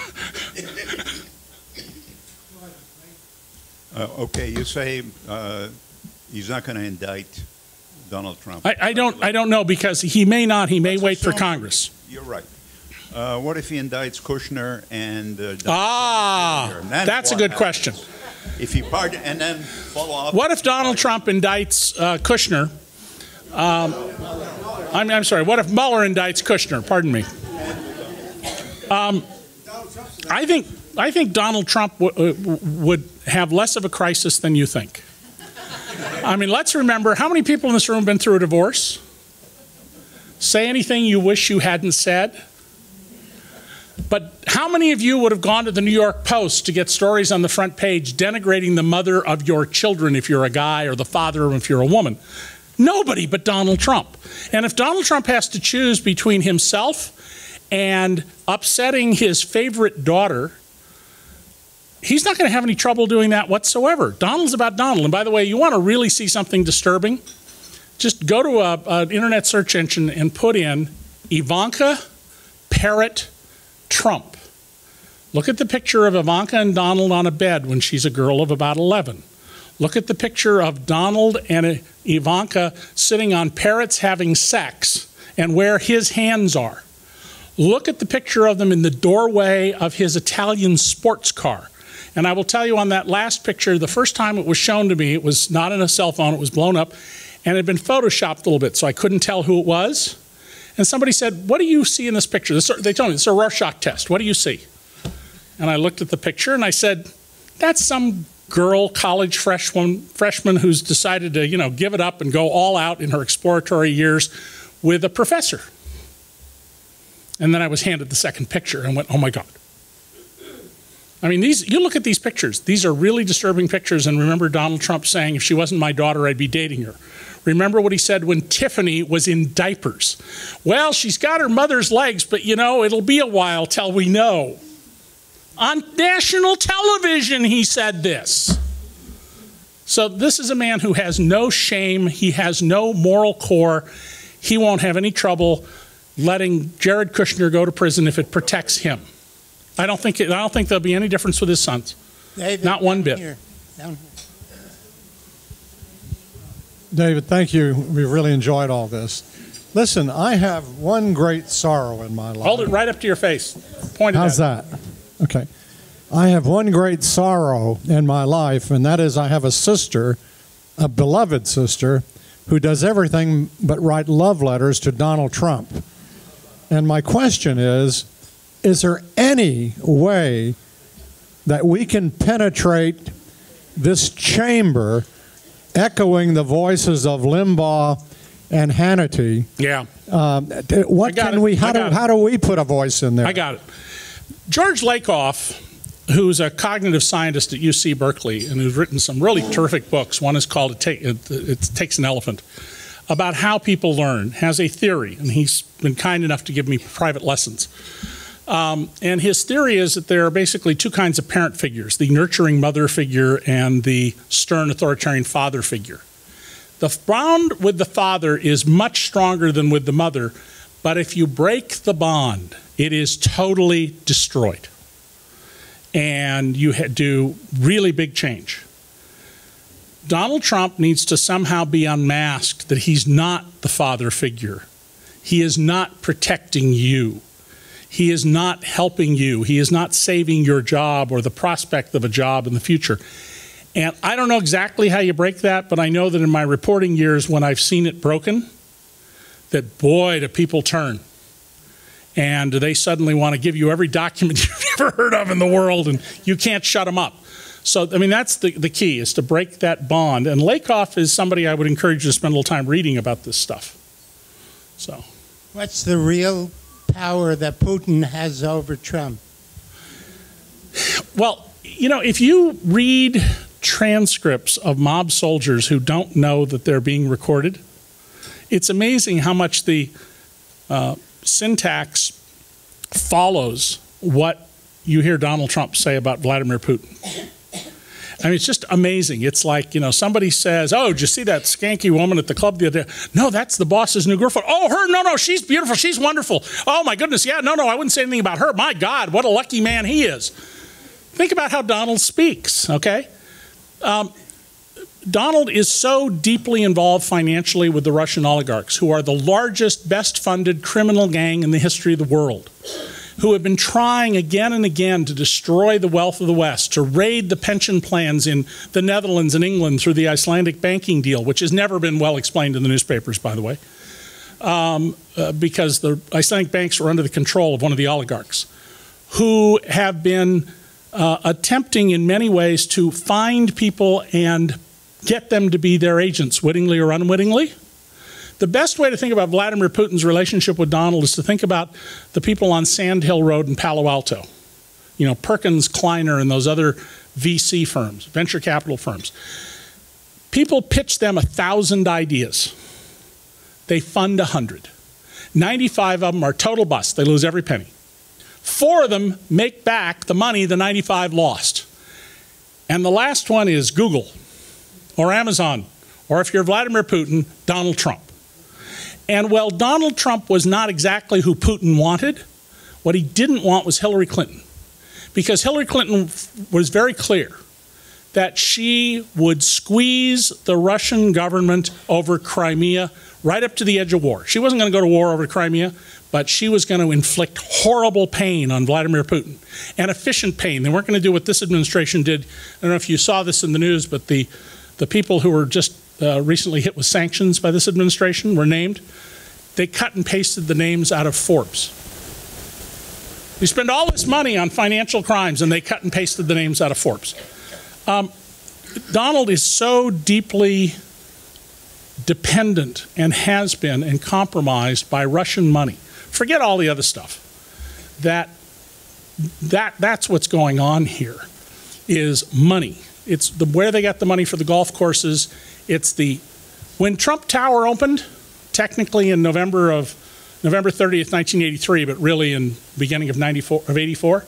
okay, you say uh, he's not going to indict Donald Trump. I, I don't I don't know because he may not. He may Let's wait for Congress. You're right. Uh, what if he indicts Kushner and uh, Donald Ah, that's a good happens? question. If he pardon and then follow up. What if Donald Trump indicts uh, Kushner? Um, I'm, I'm sorry. What if Mueller indicts Kushner? Pardon me. Um, I think I think Donald Trump w- w- would have less of a crisis than you think. I mean, let's remember how many people in this room have been through a divorce. Say anything you wish you hadn't said. But how many of you would have gone to the New York Post to get stories on the front page denigrating the mother of your children if you're a guy or the father if you're a woman? Nobody but Donald Trump. And if Donald Trump has to choose between himself and upsetting his favorite daughter, he's not going to have any trouble doing that whatsoever. Donald's about Donald. And by the way, you want to really see something disturbing? Just go to a, an internet search engine and put in Ivanka Parrot Trump. Look at the picture of Ivanka and Donald on a bed when she's a girl of about 11. Look at the picture of Donald and Ivanka sitting on parrots having sex and where his hands are. Look at the picture of them in the doorway of his Italian sports car. And I will tell you on that last picture, the first time it was shown to me, it was not in a cell phone, it was blown up, and it had been photoshopped a little bit, so I couldn't tell who it was. And somebody said, What do you see in this picture? This, they told me it's a Rorschach test. What do you see? And I looked at the picture and I said, That's some girl, college freshman, freshman who's decided to, you know, give it up and go all out in her exploratory years with a professor. And then I was handed the second picture and went, Oh my God. I mean, these, you look at these pictures, these are really disturbing pictures. And remember Donald Trump saying, If she wasn't my daughter, I'd be dating her. Remember what he said when Tiffany was in diapers. Well, she's got her mother's legs, but you know, it'll be a while till we know. On national television, he said this. So, this is a man who has no shame, he has no moral core. He won't have any trouble letting Jared Kushner go to prison if it protects him. I don't think, it, I don't think there'll be any difference with his sons. David, Not one bit. here, here. David, thank you. We really enjoyed all this. Listen, I have one great sorrow in my life. Hold it right up to your face. Point it How's at it. that? Okay. I have one great sorrow in my life, and that is I have a sister, a beloved sister, who does everything but write love letters to Donald Trump. And my question is Is there any way that we can penetrate this chamber, echoing the voices of Limbaugh and Hannity. Yeah. Um, what can it. we? How do how do we put a voice in there? I got it. George Lakoff, who's a cognitive scientist at UC Berkeley and who's written some really terrific books. One is called "It, Take, it, it Takes an Elephant," about how people learn. Has a theory, and he's been kind enough to give me private lessons. Um, and his theory is that there are basically two kinds of parent figures: the nurturing mother figure and the stern authoritarian father figure. The bond with the father is much stronger than with the mother, but if you break the bond, it is totally destroyed. And you do really big change. Donald Trump needs to somehow be unmasked that he's not the father figure. He is not protecting you. He is not helping you. He is not saving your job or the prospect of a job in the future. And I don't know exactly how you break that, but I know that in my reporting years, when I've seen it broken, that boy, do people turn. And they suddenly want to give you every document you've ever heard of in the world, and you can't shut them up. So, I mean, that's the, the key, is to break that bond. And Lakoff is somebody I would encourage you to spend a little time reading about this stuff. So, What's the real power that Putin has over Trump? well, you know, if you read transcripts of mob soldiers who don't know that they're being recorded, it's amazing how much the uh, syntax follows what you hear Donald Trump say about Vladimir Putin. I mean, it's just amazing. It's like, you know, somebody says, Oh, did you see that skanky woman at the club the other day? No, that's the boss's new girlfriend. Oh, her? No, no, she's beautiful. She's wonderful. Oh, my goodness. Yeah, no, no, I wouldn't say anything about her. My God, what a lucky man he is. Think about how Donald speaks, okay? Um, Donald is so deeply involved financially with the Russian oligarchs, who are the largest, best funded criminal gang in the history of the world, who have been trying again and again to destroy the wealth of the West, to raid the pension plans in the Netherlands and England through the Icelandic banking deal, which has never been well explained in the newspapers, by the way, um, uh, because the Icelandic banks were under the control of one of the oligarchs, who have been uh, attempting in many ways to find people and get them to be their agents, wittingly or unwittingly. The best way to think about Vladimir Putin's relationship with Donald is to think about the people on Sand Hill Road in Palo Alto. You know, Perkins, Kleiner, and those other VC firms, venture capital firms. People pitch them a thousand ideas. They fund a hundred. 95 of them are total busts. They lose every penny. Four of them make back the money the 95 lost. And the last one is Google or Amazon, or if you're Vladimir Putin, Donald Trump. And while Donald Trump was not exactly who Putin wanted. What he didn't want was Hillary Clinton. Because Hillary Clinton was very clear that she would squeeze the Russian government over Crimea right up to the edge of war. She wasn't going to go to war over Crimea, but she was going to inflict horrible pain on Vladimir Putin and efficient pain. They weren't going to do what this administration did. I don't know if you saw this in the news, but the, the people who were just uh, recently hit with sanctions by this administration were named. They cut and pasted the names out of Forbes. We spend all this money on financial crimes, and they cut and pasted the names out of Forbes. Um, Donald is so deeply dependent and has been and compromised by Russian money. Forget all the other stuff. That that that's what's going on here is money. It's the where they got the money for the golf courses. It's the when Trump Tower opened, technically in November of November 30th, 1983, but really in beginning of 94 of 84.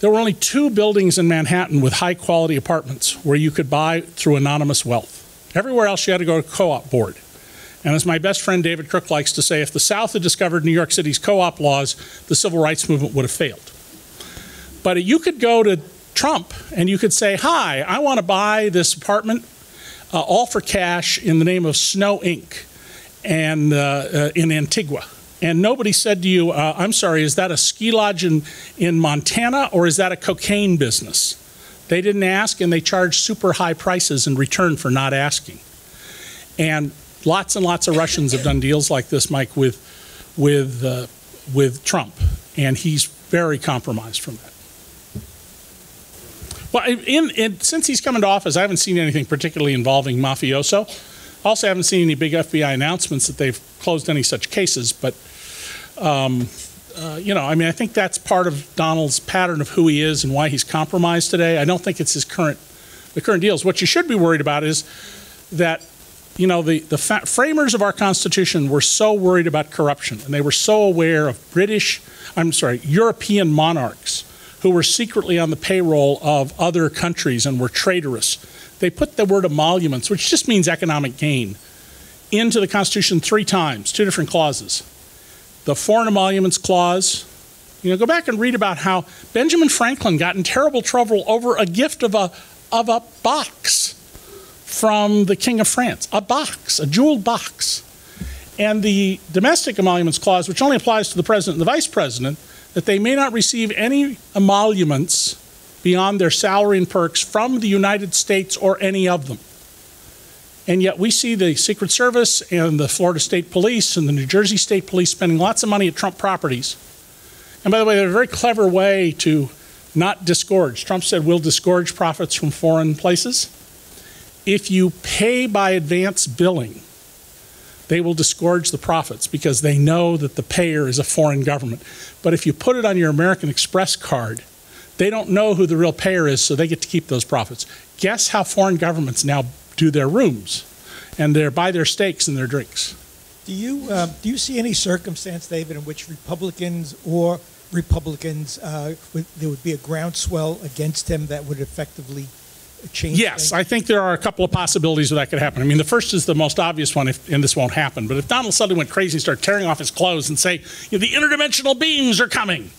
There were only two buildings in Manhattan with high quality apartments where you could buy through anonymous wealth. Everywhere else, you had to go to co op board. And as my best friend David Crook likes to say, if the South had discovered New York City's co op laws, the civil rights movement would have failed. But you could go to Trump and you could say, Hi, I want to buy this apartment, uh, all for cash in the name of Snow Inc. and uh, uh, in Antigua. And nobody said to you, uh, I'm sorry, is that a ski lodge in, in Montana or is that a cocaine business? They didn't ask and they charged super high prices in return for not asking. And lots and lots of Russians have done deals like this, Mike, with, with, uh, with Trump. And he's very compromised from that. Well, in, in, since he's come into office, I haven't seen anything particularly involving mafioso. Also, I haven't seen any big FBI announcements that they've closed any such cases, but, um, uh, you know, I mean, I think that's part of Donald's pattern of who he is and why he's compromised today. I don't think it's his current, the current deals. What you should be worried about is that, you know, the, the framers of our Constitution were so worried about corruption, and they were so aware of British, I'm sorry, European monarchs who were secretly on the payroll of other countries and were traitorous. They put the word emoluments, which just means economic gain, into the Constitution three times, two different clauses. The Foreign Emoluments Clause, you know, go back and read about how Benjamin Franklin got in terrible trouble over a gift of a, of a box from the King of France, a box, a jeweled box. And the Domestic Emoluments Clause, which only applies to the President and the Vice President, that they may not receive any emoluments beyond their salary and perks from the United States or any of them. And yet we see the Secret Service and the Florida State Police and the New Jersey State Police spending lots of money at Trump properties. And by the way, they're a very clever way to not disgorge. Trump said we'll disgorge profits from foreign places. If you pay by advance billing, they will disgorge the profits because they know that the payer is a foreign government. But if you put it on your American Express card, they don't know who the real payer is, so they get to keep those profits. Guess how foreign governments now do their rooms and they buy their steaks and their drinks? Do you uh, do you see any circumstance, David, in which Republicans or Republicans uh, there would be a groundswell against him that would effectively change? Yes, things? I think there are a couple of possibilities where that could happen. I mean, the first is the most obvious one, if, and this won't happen. But if Donald suddenly went crazy and started tearing off his clothes and say, the interdimensional beings are coming.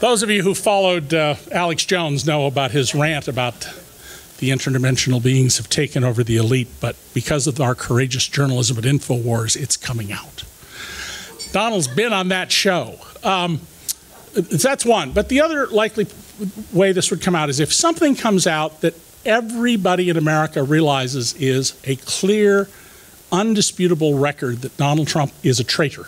Those of you who followed uh, Alex Jones know about his rant about the interdimensional beings have taken over the elite, but because of our courageous journalism at InfoWars, it's coming out. Donald's been on that show. Um, that's one. But the other likely way this would come out is if something comes out that everybody in America realizes is a clear, undisputable record that Donald Trump is a traitor.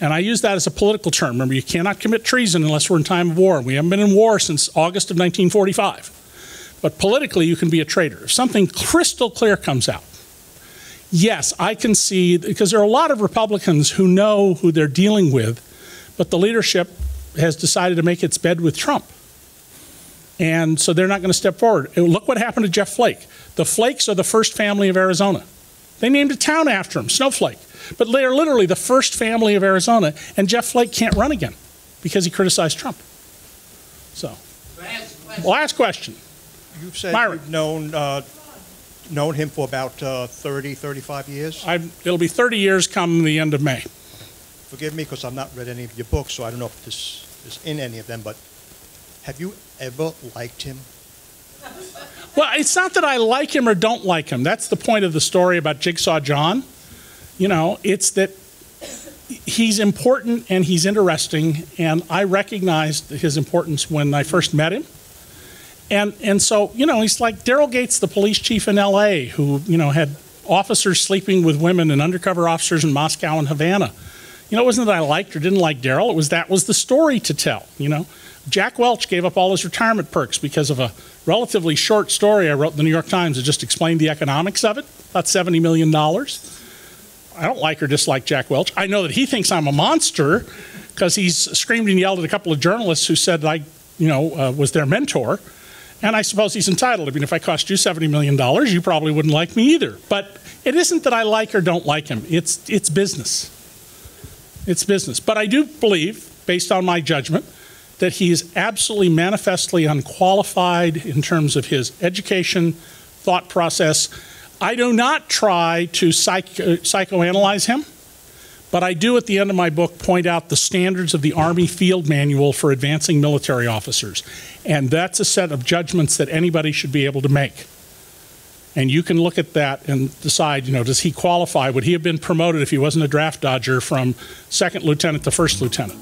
And I use that as a political term. Remember, you cannot commit treason unless we're in time of war. We haven't been in war since August of 1945. But politically, you can be a traitor. If something crystal clear comes out, yes, I can see, because there are a lot of Republicans who know who they're dealing with, but the leadership has decided to make its bed with Trump. And so they're not going to step forward. And Look what happened to Jeff Flake. The Flakes are the first family of Arizona. They named a town after him, Snowflake. But they are literally the first family of Arizona, and Jeff Flake can't run again because he criticized Trump. So, last question. You've said Myron. you've known, uh, known him for about uh, 30, 35 years. I, it'll be 30 years come the end of May. Forgive me because I've not read any of your books, so I don't know if this is in any of them, but have you ever liked him? Well, it's not that I like him or don't like him. That's the point of the story about Jigsaw John. You know, it's that he's important and he's interesting, and I recognized his importance when I first met him. And and so, you know, he's like Daryl Gates, the police chief in LA, who, you know, had officers sleeping with women and undercover officers in Moscow and Havana. You know, it wasn't that I liked or didn't like Daryl, it was that was the story to tell, you know. Jack Welch gave up all his retirement perks because of a relatively short story I wrote in the New York Times that just explained the economics of it, about $70 million. I don't like or dislike Jack Welch. I know that he thinks I'm a monster because he's screamed and yelled at a couple of journalists who said I, you know, uh, was their mentor. And I suppose he's entitled. I mean, if I cost you $70 million, you probably wouldn't like me either. But it isn't that I like or don't like him. It's, it's business. It's business. But I do believe, based on my judgment, that he is absolutely manifestly unqualified in terms of his education, thought process. I do not try to uh, psychoanalyze him, but I do at the end of my book point out the standards of the Army Field Manual for advancing military officers. And that's a set of judgments that anybody should be able to make. And you can look at that and decide, you know, does he qualify? Would he have been promoted if he wasn't a draft dodger from second lieutenant to first lieutenant?